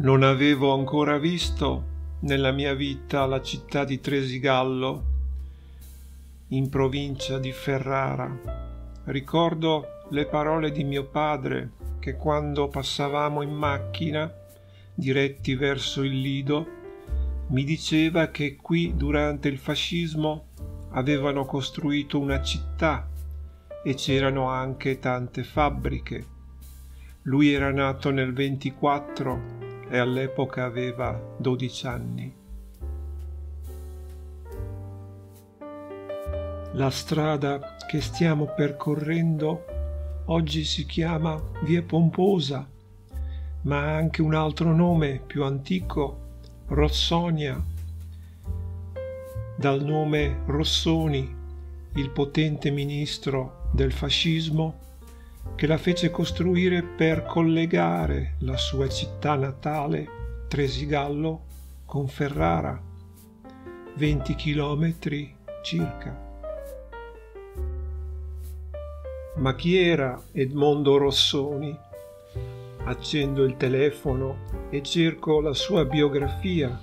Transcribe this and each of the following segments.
Non avevo ancora visto nella mia vita la città di Tresigallo, in provincia di Ferrara. Ricordo le parole di mio padre che quando passavamo in macchina, diretti verso il Lido, mi diceva che qui durante il fascismo avevano costruito una città e c'erano anche tante fabbriche. Lui era nato nel 24 e all'epoca aveva 12 anni. La strada che stiamo percorrendo oggi si chiama Via Pomposa, ma ha anche un altro nome più antico, Rossonia, dal nome Rossoni, il potente ministro del fascismo che la fece costruire per collegare la sua città natale, Tresigallo, con Ferrara, 20 chilometri circa. Ma chi era Edmondo Rossoni? Accendo il telefono e cerco la sua biografia.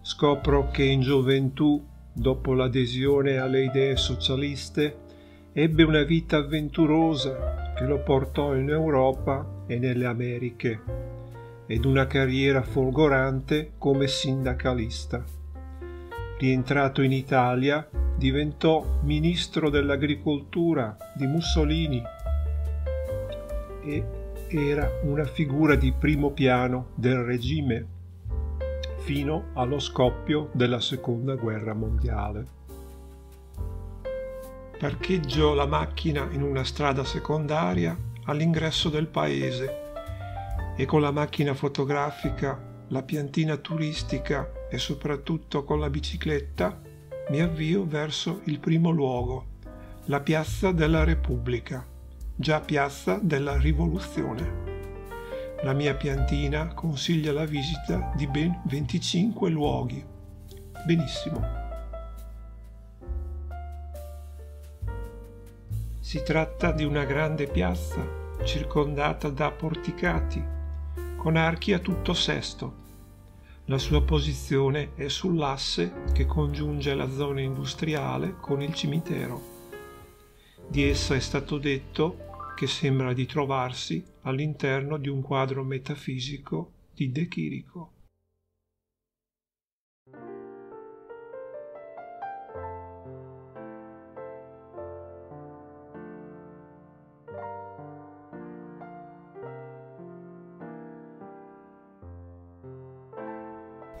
Scopro che in gioventù, dopo l'adesione alle idee socialiste, ebbe una vita avventurosa che lo portò in Europa e nelle Americhe ed una carriera folgorante come sindacalista. Rientrato in Italia, diventò ministro dell'agricoltura di Mussolini e era una figura di primo piano del regime fino allo scoppio della seconda guerra mondiale. Parcheggio la macchina in una strada secondaria all'ingresso del paese e con la macchina fotografica, la piantina turistica e soprattutto con la bicicletta mi avvio verso il primo luogo, la piazza della Repubblica, già piazza della Rivoluzione. La mia piantina consiglia la visita di ben 25 luoghi. Benissimo. Si tratta di una grande piazza circondata da porticati, con archi a tutto sesto. La sua posizione è sull'asse che congiunge la zona industriale con il cimitero. Di essa è stato detto che sembra di trovarsi all'interno di un quadro metafisico di De Chirico.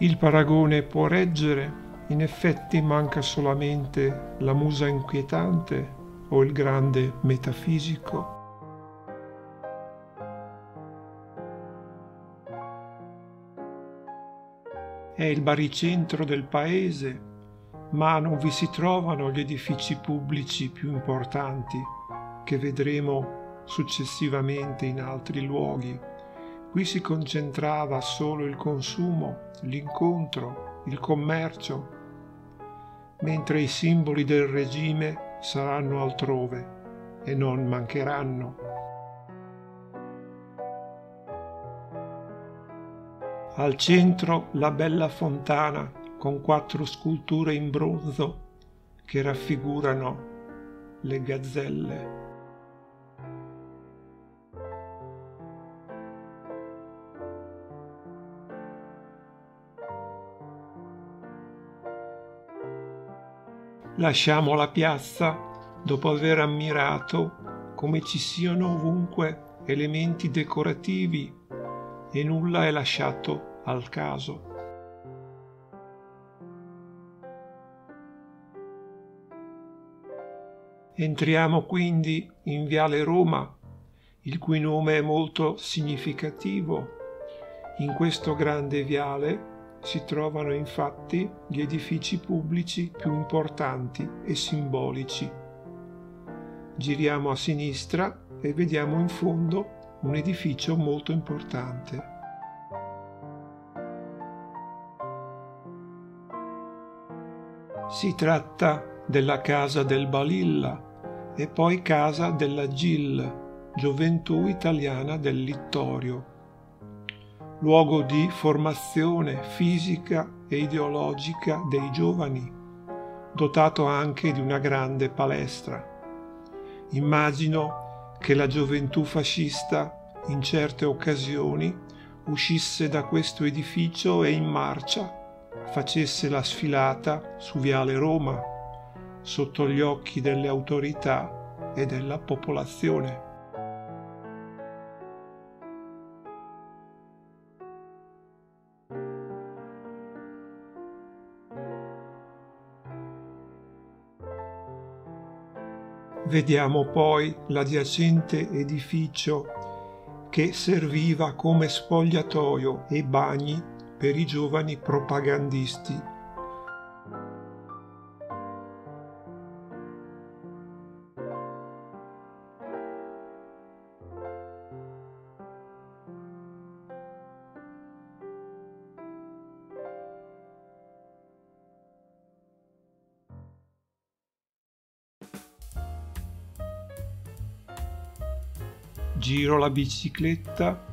Il paragone può reggere, in effetti manca solamente la musa inquietante o il grande metafisico. È il baricentro del paese, ma non vi si trovano gli edifici pubblici più importanti che vedremo successivamente in altri luoghi. Qui si concentrava solo il consumo, l'incontro, il commercio, mentre i simboli del regime saranno altrove e non mancheranno. Al centro la bella fontana con quattro sculture in bronzo che raffigurano le gazzelle. Lasciamo la piazza dopo aver ammirato come ci siano ovunque elementi decorativi e nulla è lasciato al caso. Entriamo quindi in Viale Roma, il cui nome è molto significativo. In questo grande viale si trovano infatti gli edifici pubblici più importanti e simbolici. Giriamo a sinistra e vediamo in fondo un edificio molto importante. Si tratta della casa del Balilla e poi casa della GIL, Gioventù Italiana del Littorio luogo di formazione fisica e ideologica dei giovani, dotato anche di una grande palestra. Immagino che la gioventù fascista in certe occasioni uscisse da questo edificio e in marcia facesse la sfilata su Viale Roma, sotto gli occhi delle autorità e della popolazione. Vediamo poi l'adiacente edificio che serviva come spogliatoio e bagni per i giovani propagandisti giro la bicicletta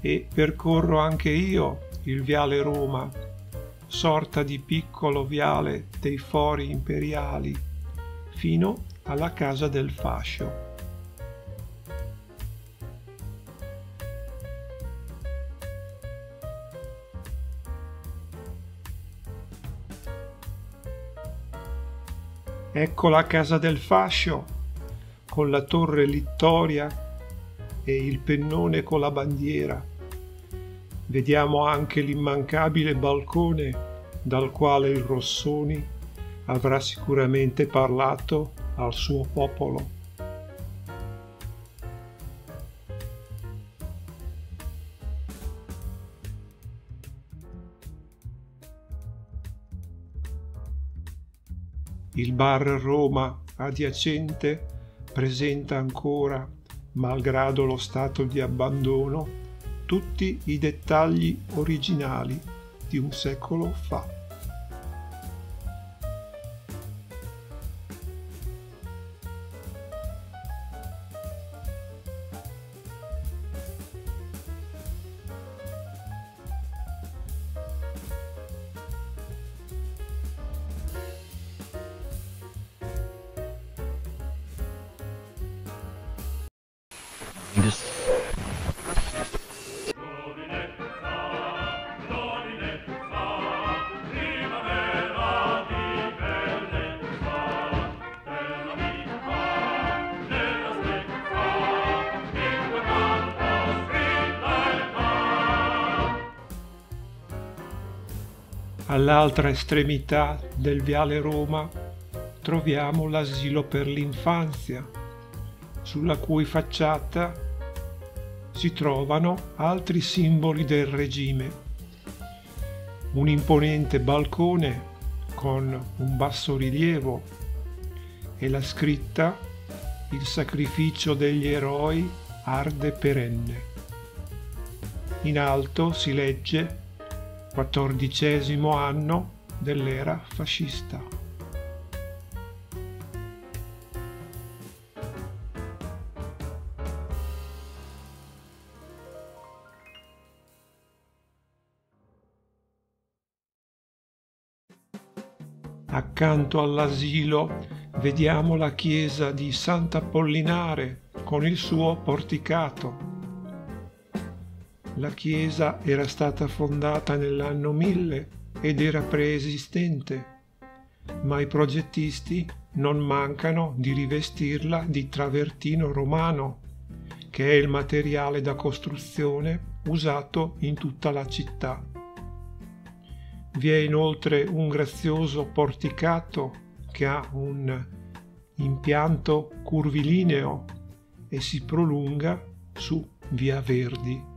e percorro anche io il viale Roma, sorta di piccolo viale dei fori imperiali, fino alla casa del fascio. Ecco la casa del fascio, con la torre Littoria e il pennone con la bandiera. Vediamo anche l'immancabile balcone dal quale il Rossoni avrà sicuramente parlato al suo popolo. Il bar Roma adiacente presenta ancora malgrado lo stato di abbandono, tutti i dettagli originali di un secolo fa. All'altra estremità del viale Roma troviamo l'asilo per l'infanzia, sulla cui facciata si trovano altri simboli del regime. Un imponente balcone con un basso rilievo e la scritta Il sacrificio degli eroi arde perenne. In alto si legge quattordicesimo anno dell'era fascista. Accanto all'asilo vediamo la chiesa di Sant'Apollinare con il suo porticato la chiesa era stata fondata nell'anno 1000 ed era preesistente, ma i progettisti non mancano di rivestirla di travertino romano, che è il materiale da costruzione usato in tutta la città. Vi è inoltre un grazioso porticato che ha un impianto curvilineo e si prolunga su via Verdi.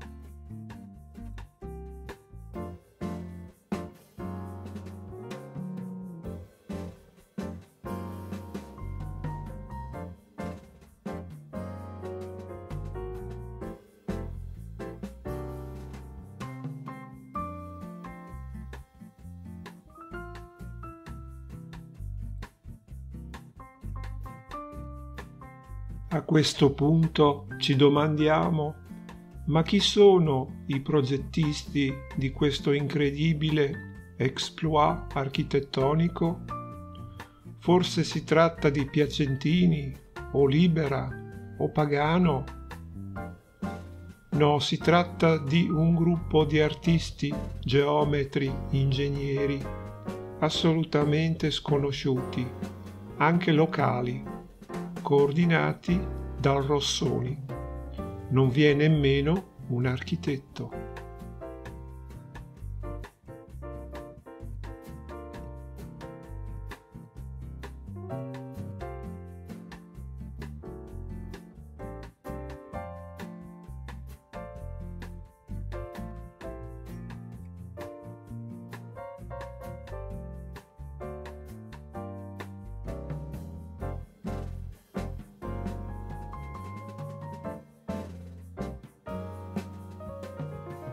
Questo punto ci domandiamo Ma chi sono i progettisti di questo incredibile exploit architettonico? Forse si tratta di Piacentini o Libera o Pagano? No, si tratta di un gruppo di artisti, geometri, ingegneri, assolutamente sconosciuti, anche locali, coordinati dal Rossoni. Non vi è nemmeno un architetto.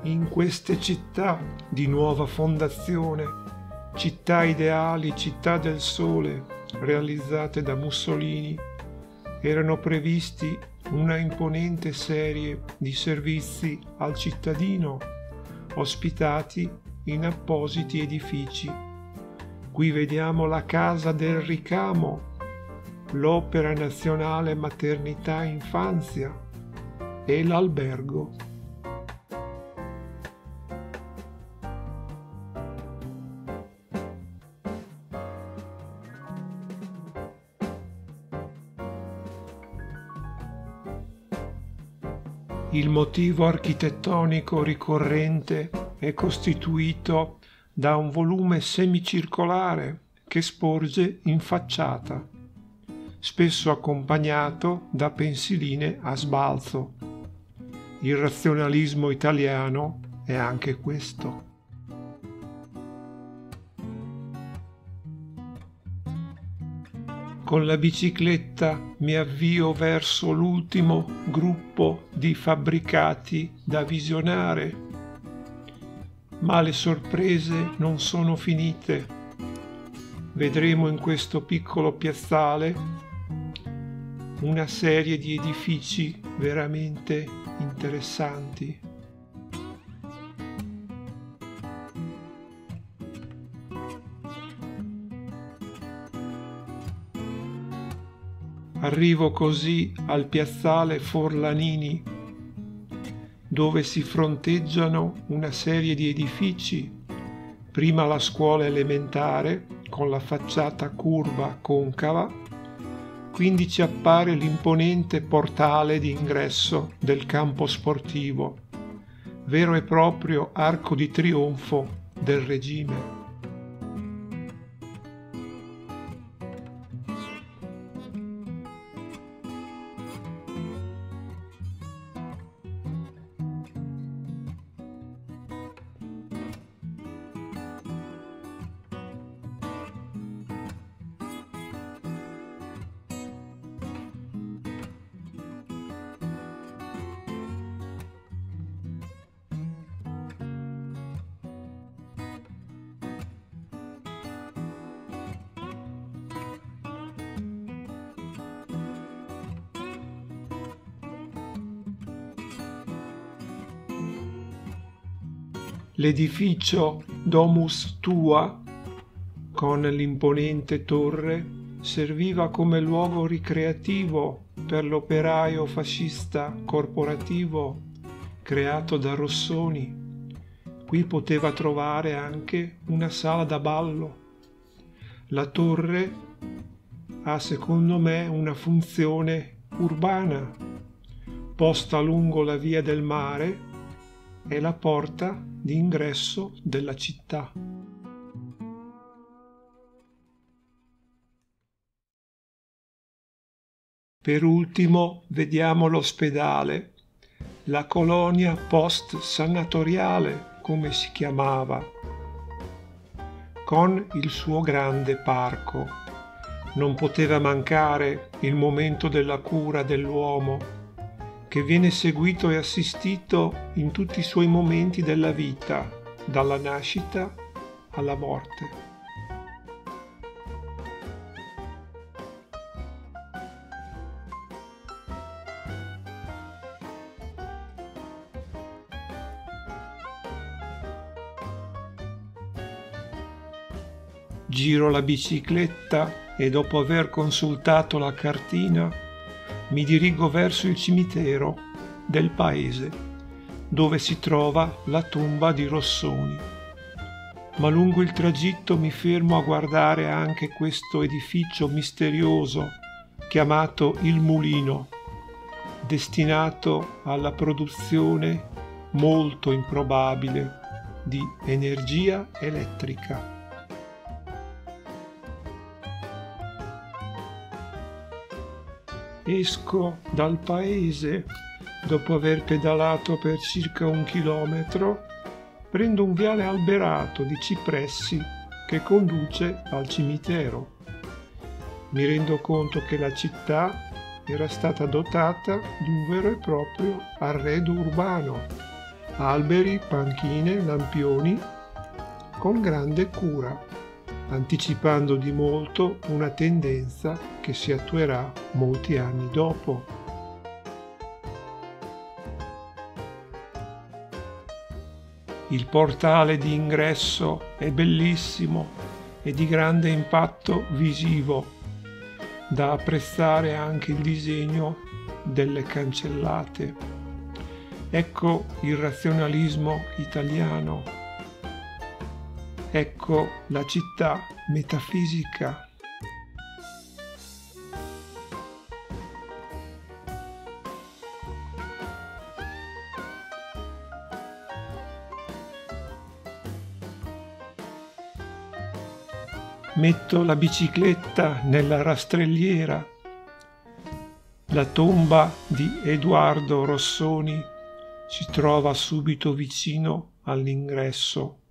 In queste città di nuova fondazione, città ideali, città del sole, realizzate da Mussolini, erano previsti una imponente serie di servizi al cittadino, ospitati in appositi edifici. Qui vediamo la Casa del Ricamo, l'Opera Nazionale Maternità Infanzia e l'albergo. Il motivo architettonico ricorrente è costituito da un volume semicircolare che sporge in facciata, spesso accompagnato da pensiline a sbalzo. Il razionalismo italiano è anche questo. Con la bicicletta mi avvio verso l'ultimo gruppo di fabbricati da visionare, ma le sorprese non sono finite. Vedremo in questo piccolo piazzale una serie di edifici veramente interessanti. Arrivo così al piazzale Forlanini, dove si fronteggiano una serie di edifici, prima la scuola elementare con la facciata curva concava, quindi ci appare l'imponente portale di ingresso del campo sportivo, vero e proprio arco di trionfo del regime. L'edificio Domus Tua, con l'imponente torre, serviva come luogo ricreativo per l'operaio fascista corporativo creato da Rossoni. Qui poteva trovare anche una sala da ballo. La torre ha secondo me una funzione urbana, posta lungo la via del mare è la porta d'ingresso della città. Per ultimo vediamo l'ospedale, la colonia post-sanatoriale, come si chiamava, con il suo grande parco. Non poteva mancare il momento della cura dell'uomo che viene seguito e assistito in tutti i suoi momenti della vita, dalla nascita alla morte. Giro la bicicletta e dopo aver consultato la cartina mi dirigo verso il cimitero del paese dove si trova la tomba di Rossoni. Ma lungo il tragitto mi fermo a guardare anche questo edificio misterioso chiamato il mulino, destinato alla produzione molto improbabile di energia elettrica. Esco dal paese dopo aver pedalato per circa un chilometro, prendo un viale alberato di cipressi che conduce al cimitero. Mi rendo conto che la città era stata dotata di un vero e proprio arredo urbano alberi, panchine, lampioni, con grande cura, anticipando di molto una tendenza che si attuerà molti anni dopo. Il portale di ingresso è bellissimo e di grande impatto visivo, da apprezzare anche il disegno delle cancellate. Ecco il razionalismo italiano. Ecco la città metafisica. Metto la bicicletta nella rastrelliera. La tomba di Edoardo Rossoni si trova subito vicino all'ingresso.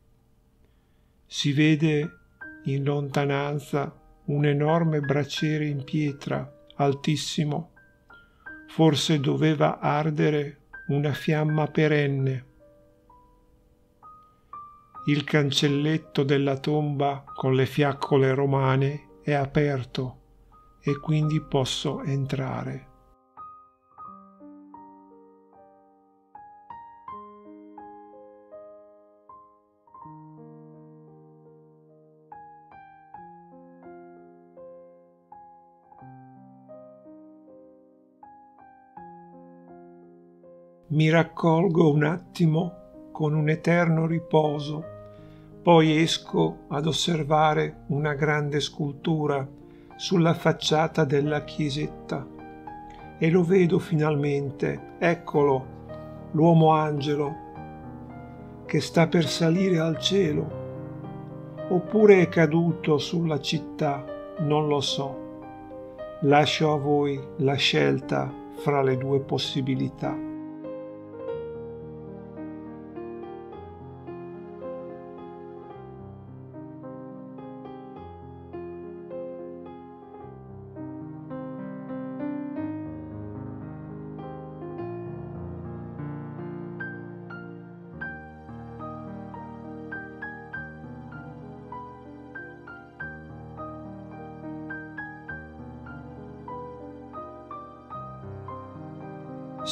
Si vede in lontananza un enorme braciere in pietra altissimo. Forse doveva ardere una fiamma perenne. Il cancelletto della tomba con le fiaccole romane è aperto e quindi posso entrare. Mi raccolgo un attimo con un eterno riposo, poi esco ad osservare una grande scultura sulla facciata della chiesetta e lo vedo finalmente, eccolo, l'uomo angelo che sta per salire al cielo, oppure è caduto sulla città, non lo so. Lascio a voi la scelta fra le due possibilità.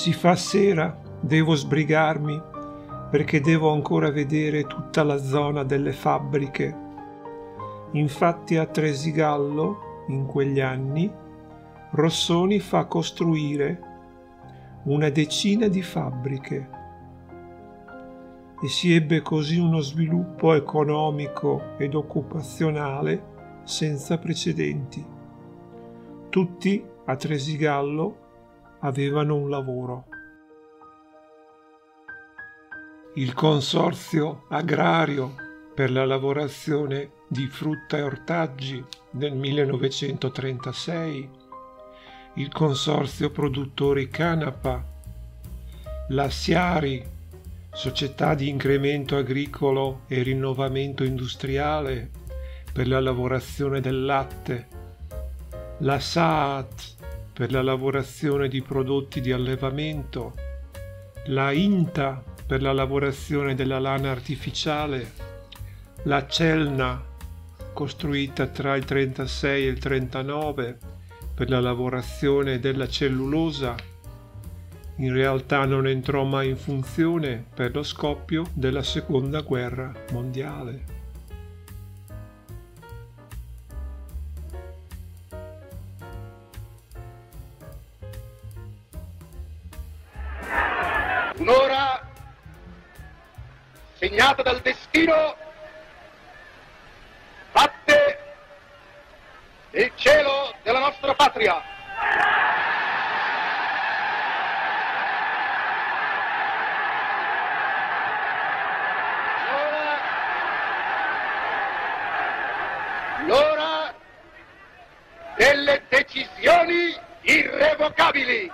Si fa sera, devo sbrigarmi perché devo ancora vedere tutta la zona delle fabbriche. Infatti a Tresigallo, in quegli anni, Rossoni fa costruire una decina di fabbriche e si ebbe così uno sviluppo economico ed occupazionale senza precedenti. Tutti a Tresigallo avevano un lavoro. Il Consorzio Agrario per la lavorazione di frutta e ortaggi nel 1936, il Consorzio Produttori Canapa, la Siari, Società di Incremento Agricolo e Rinnovamento Industriale per la lavorazione del latte, la SAAT, per la lavorazione di prodotti di allevamento, la INTA per la lavorazione della lana artificiale, la Celna costruita tra il 36 e il 39 per la lavorazione della cellulosa, in realtà non entrò mai in funzione per lo scoppio della seconda guerra mondiale. Un'ora segnata dal destino, batte il cielo della nostra patria. L'ora- L'ora delle decisioni irrevocabili.